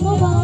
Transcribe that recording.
Baba.